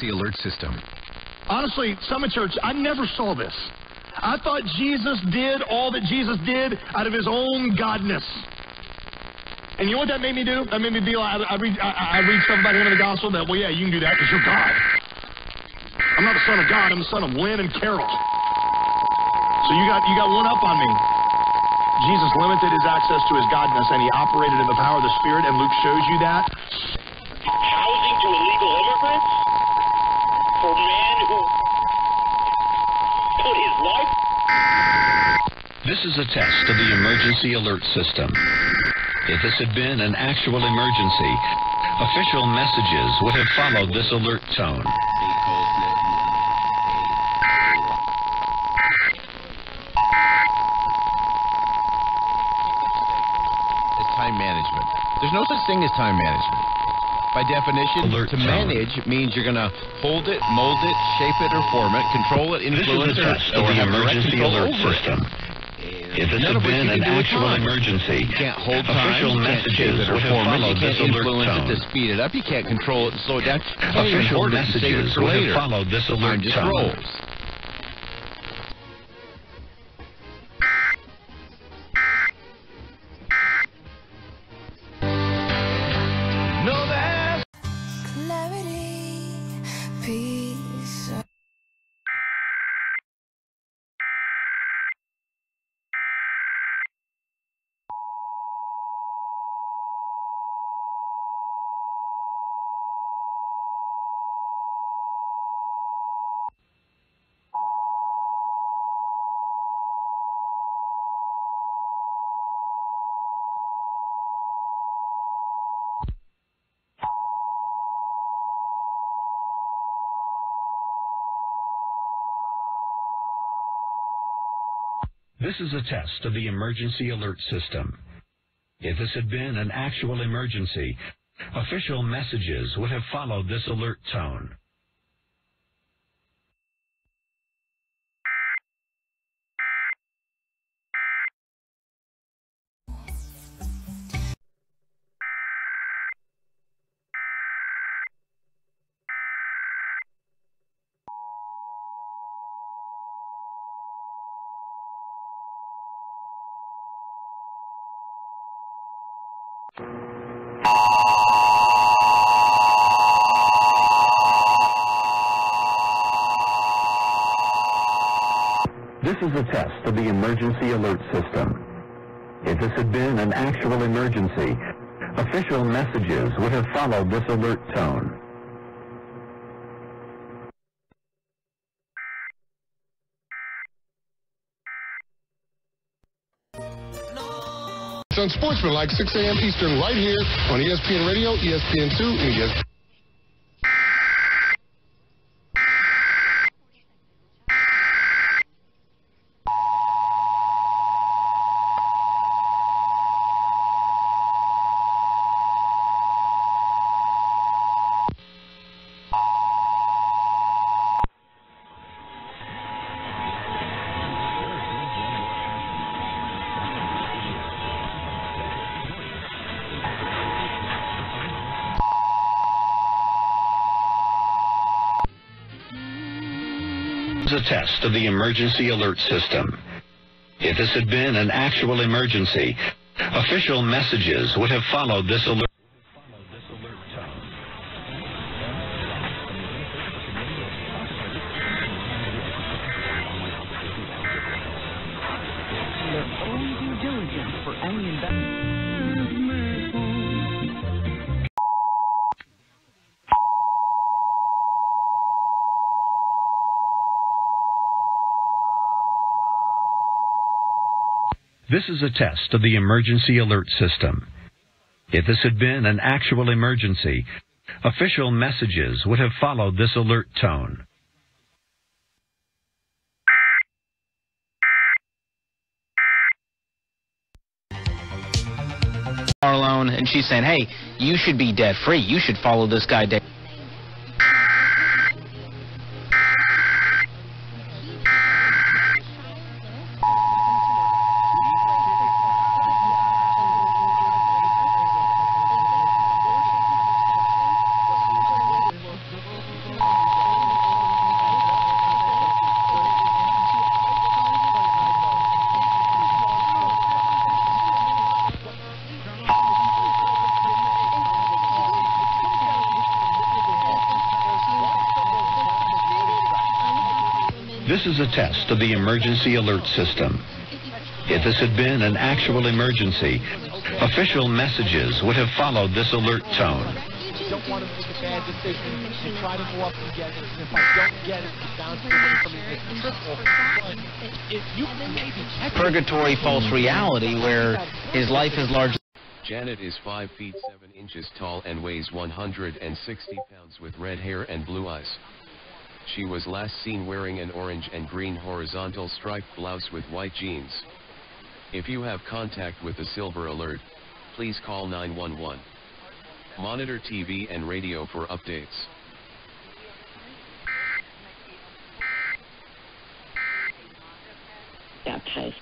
The alert system. Honestly, Summit Church, I never saw this. I thought Jesus did all that Jesus did out of his own godness. And you know what that made me do? That made me be like, I, I read, I, I read stuff about him in the gospel that, well, yeah, you can do that because you're God. I'm not the son of God. I'm the son of Lynn and Carol. So you got, you got one up on me. Jesus limited his access to his godness, and he operated in the power of the Spirit, and Luke shows you that. For men who put his life. This is a test of the emergency alert system. If this had been an actual emergency, official messages would have followed this alert tone. is time management. There's no such thing as time management. By definition, Alert to manage means you're going to hold it, mold it, shape it, or form it, control it, influence it, or the have direct emergency control alert over it. system. If this None had been an can do with actual time. emergency, You can't hold time, official you can't messages it or have form it, followed you this can't alert influence tone. it to speed it up, you can't control it and slow it down. You can't Official hold it and save it messages would have followed this Time alert just tone. rolls. This is a test of the emergency alert system. If this had been an actual emergency, official messages would have followed this alert tone. This is a test of the emergency alert system. If this had been an actual emergency, official messages would have followed this alert tone. Unsportsmanlike, 6 a.m. Eastern, right here on ESPN Radio, ESPN2, and ESPN. A test of the emergency alert system. If this had been an actual emergency, official messages would have followed this alert. This is a test of the emergency alert system. If this had been an actual emergency, official messages would have followed this alert tone. alone, and she's saying, "Hey, you should be debt free. You should follow this guy." Debt. This is a test of the emergency alert system. If this had been an actual emergency, official messages would have followed this alert tone. don't want to make a bad decision. You try to go up and get it. And if I don't get it, it bounces away from me. Triple. But if you maybe Purgatory false reality where his life is largely Janet is 5 feet 7 inches tall and weighs 160 pounds with red hair and blue eyes. She was last seen wearing an orange and green horizontal striped blouse with white jeans. If you have contact with the Silver Alert, please call 911. Monitor TV and radio for updates. baptized